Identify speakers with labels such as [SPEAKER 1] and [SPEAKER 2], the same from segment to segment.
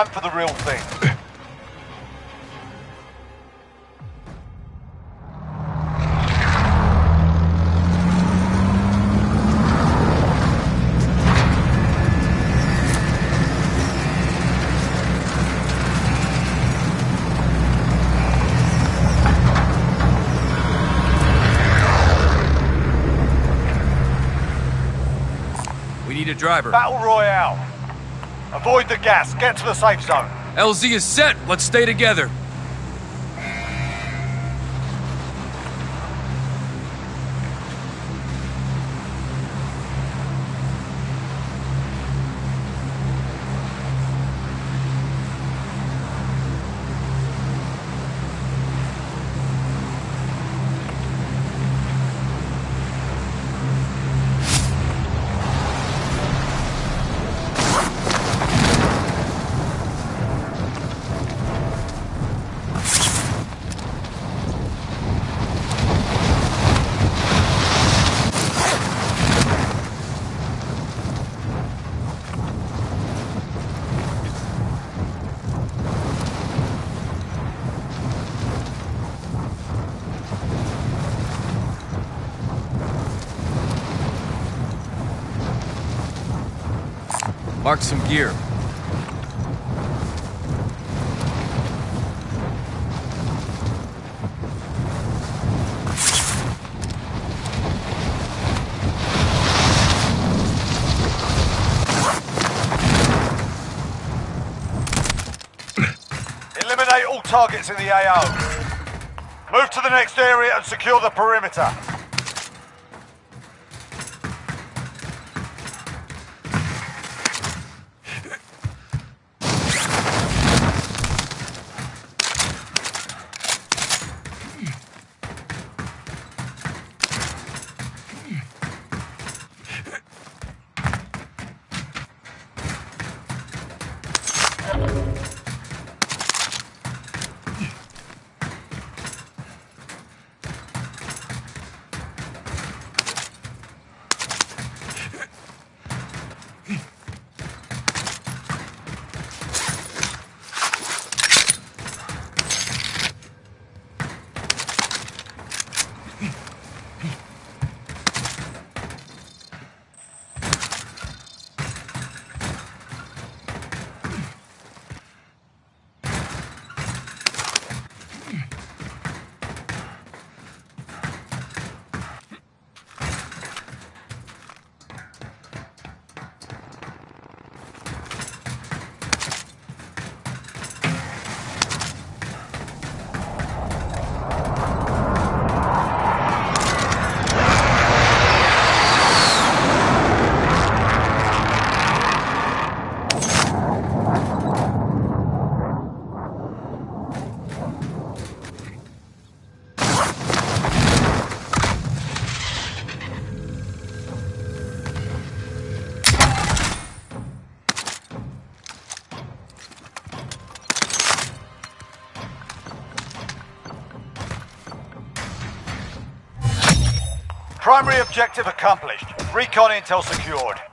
[SPEAKER 1] Time for the real thing.
[SPEAKER 2] We need a driver.
[SPEAKER 1] Battle Royale. Avoid the gas. Get to the safe zone.
[SPEAKER 2] LZ is set. Let's stay together. Mark some gear.
[SPEAKER 1] Eliminate all targets in the AO. Move to the next area and secure the perimeter. Primary objective accomplished. Recon intel secured.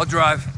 [SPEAKER 2] I'll drive.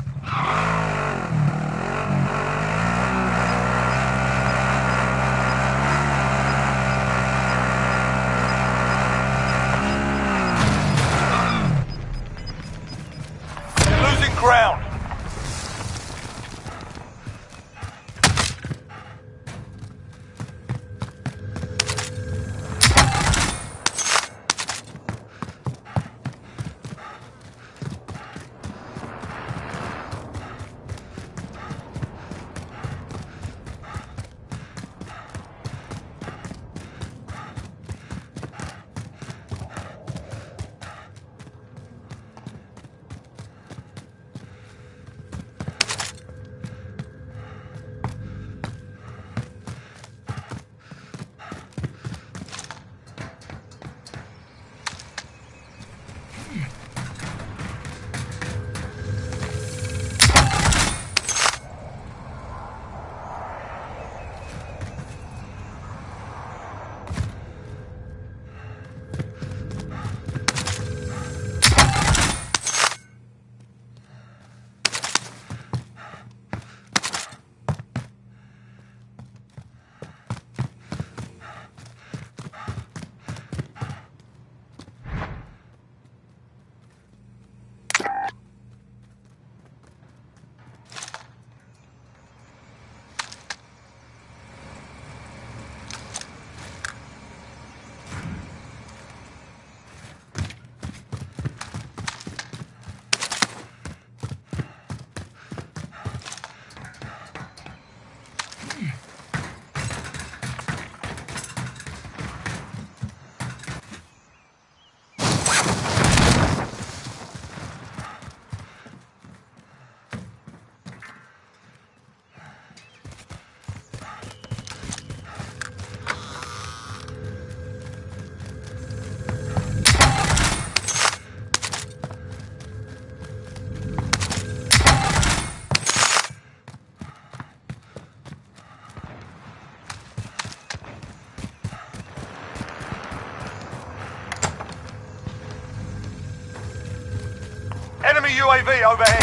[SPEAKER 1] UAV overhead.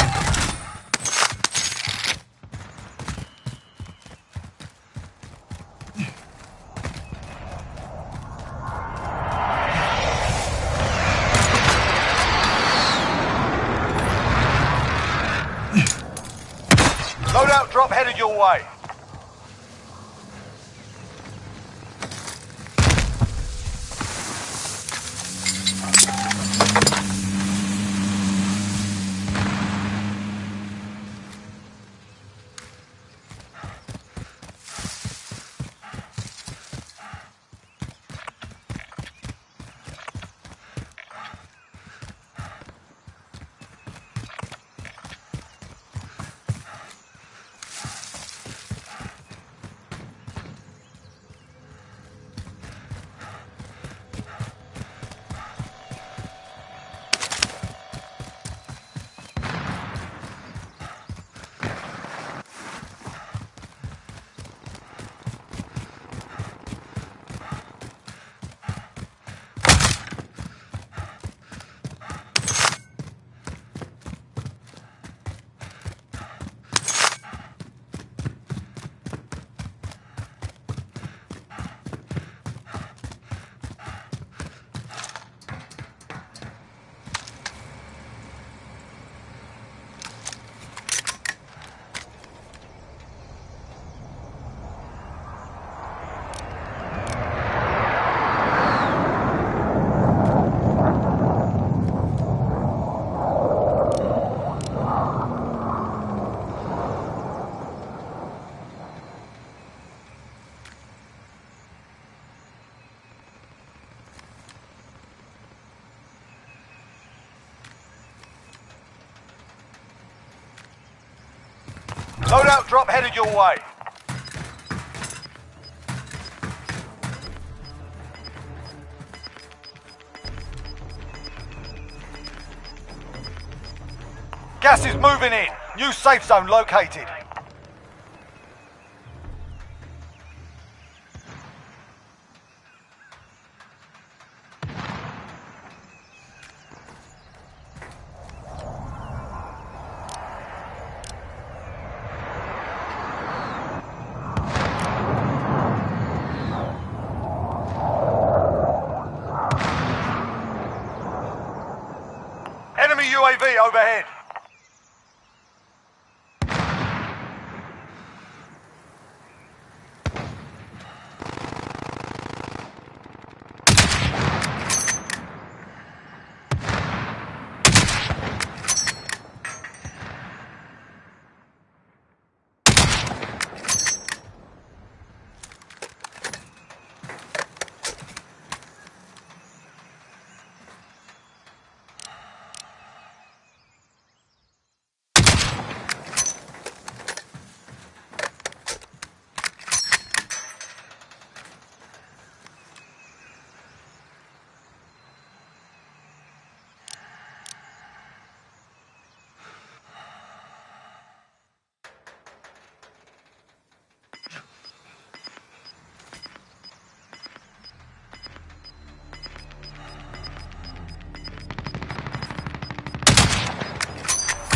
[SPEAKER 1] Loadout drop headed your way. Loadout drop headed your way. Gas is moving in. New safe zone located. UAV overhead.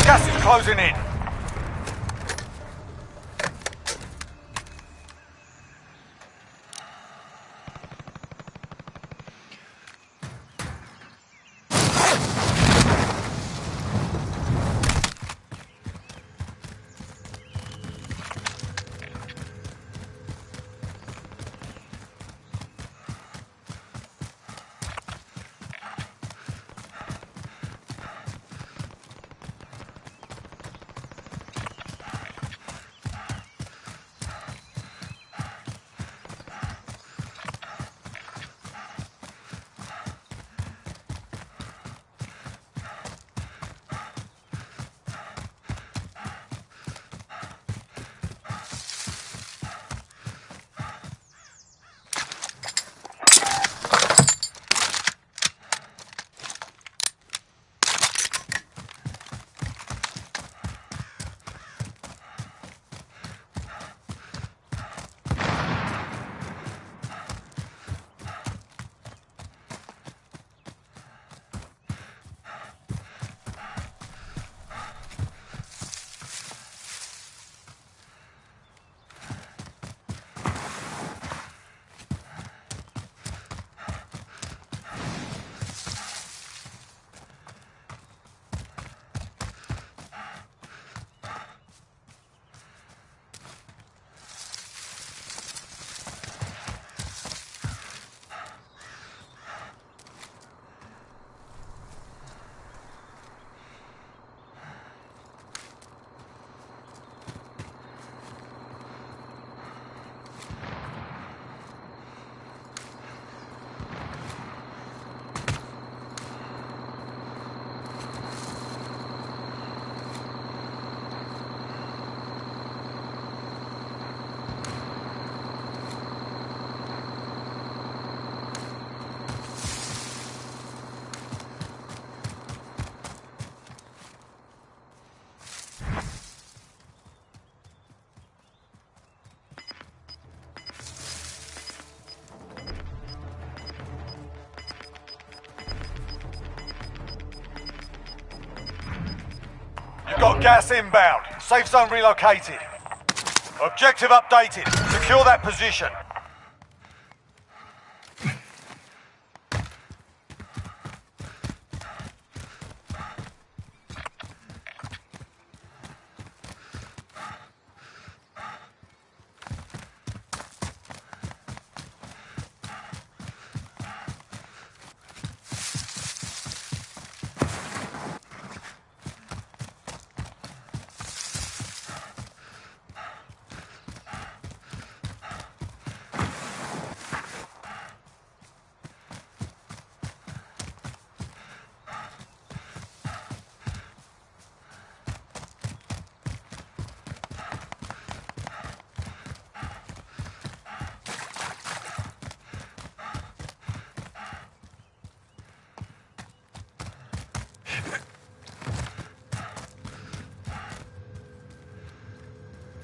[SPEAKER 1] Gas is closing in. Gas inbound. Safe zone relocated. Objective updated. Secure that position.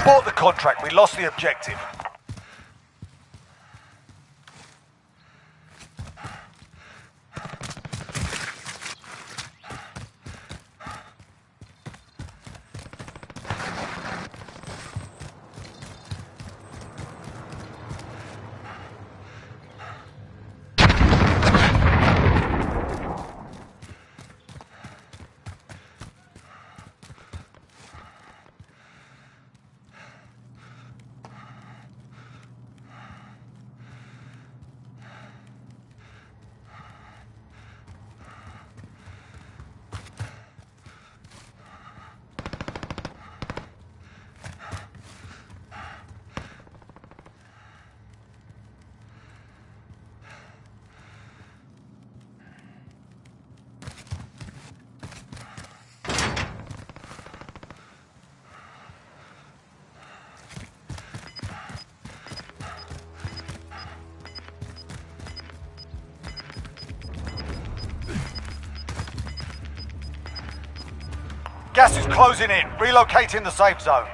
[SPEAKER 1] Abort the contract. We lost the objective. Gas is closing in. Relocating the safe zone.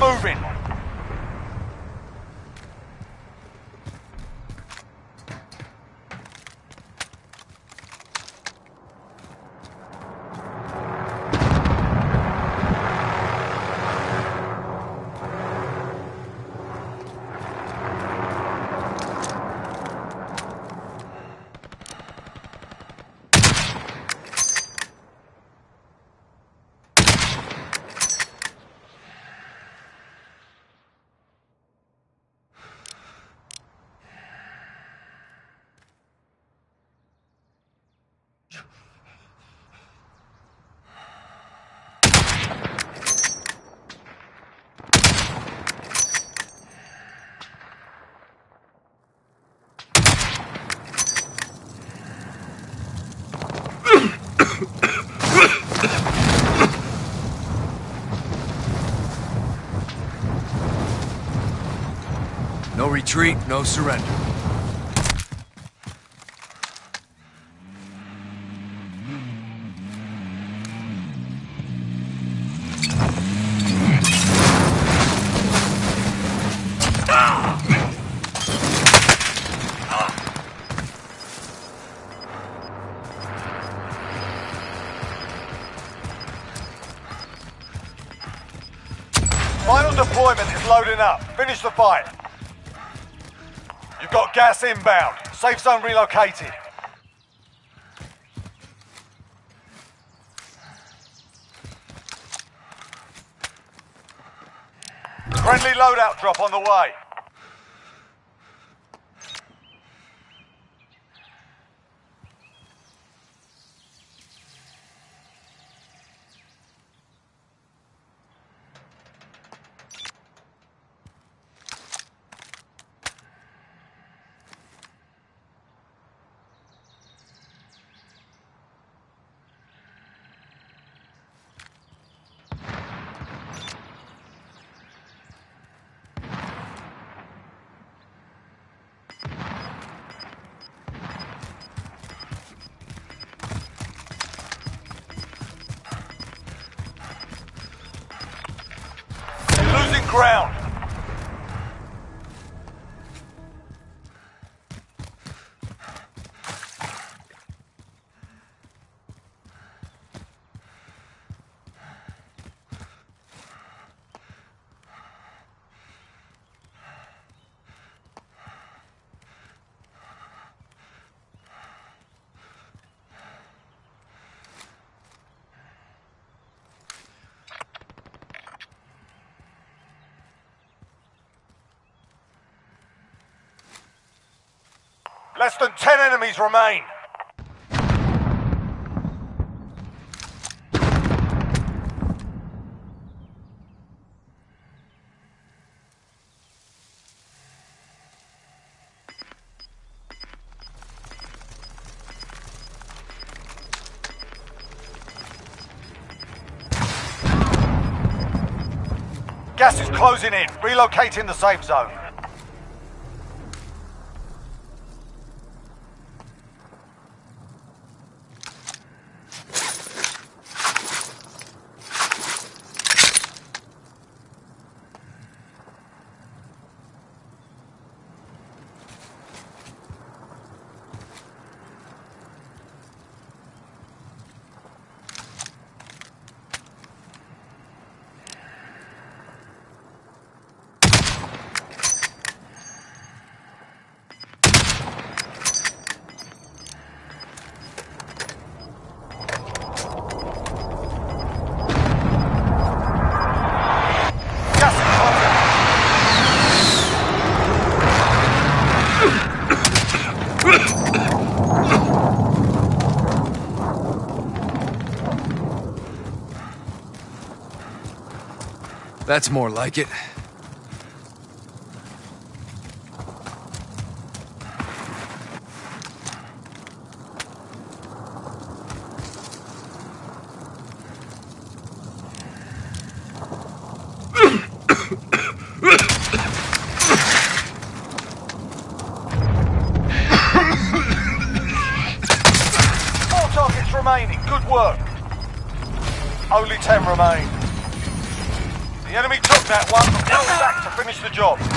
[SPEAKER 1] Moving.
[SPEAKER 2] No retreat, no surrender.
[SPEAKER 1] Final deployment is loading up. Finish the fight. You've got gas inbound. Safe zone relocated. Friendly loadout drop on the way. Ground. Less than ten enemies remain. Gas is closing in. Relocating the safe zone. Gas is closing.
[SPEAKER 2] That's more like it.
[SPEAKER 1] Four targets remaining. Good work. Only ten remain. The enemy took that one, but well back to finish the job.